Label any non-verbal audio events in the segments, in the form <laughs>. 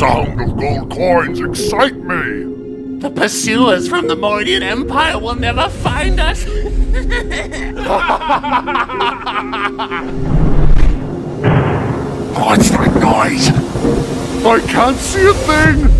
coins excite me. The pursuers from the Moniyan Empire will never find us. <laughs> What's that noise? I can't see a thing.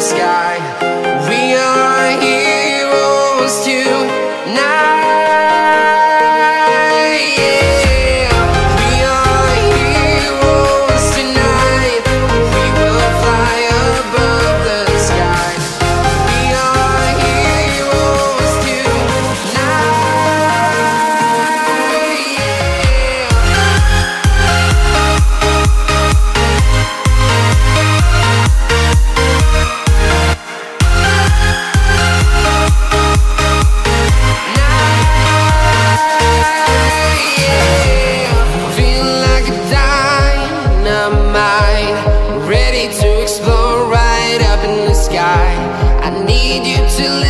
sky. Need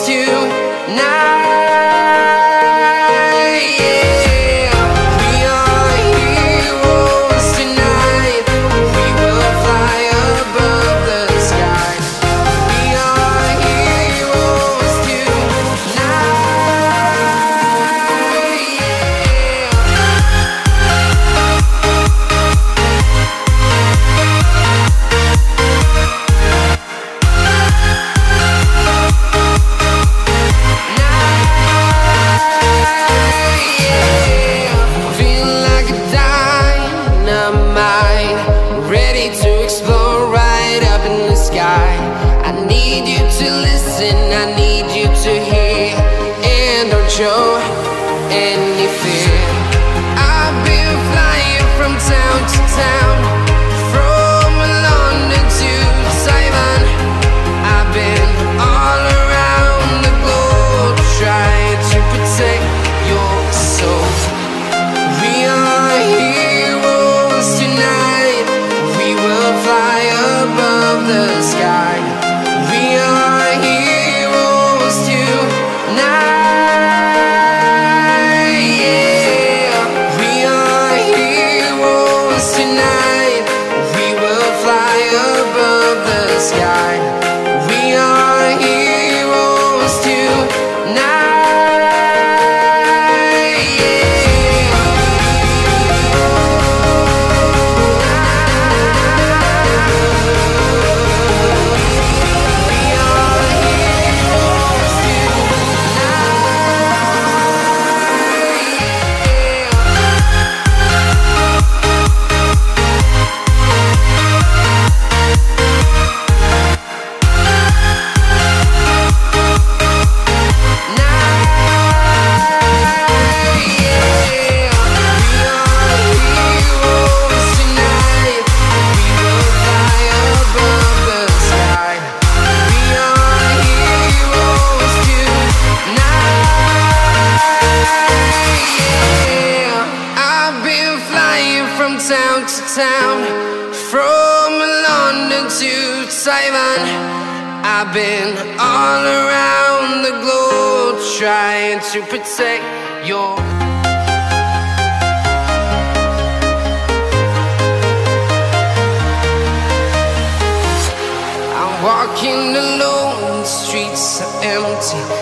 tonight. Yeah. Town from London to Taiwan. I've been all around the globe trying to protect your. I'm walking alone, the streets are empty.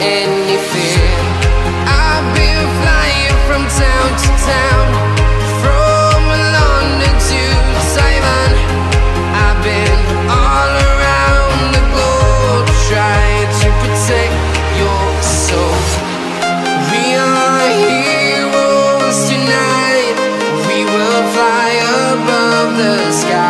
any fear. I've been flying from town to town, from London to Taiwan. I've been all around the globe trying to protect your soul. We are heroes tonight. We will fly above the sky.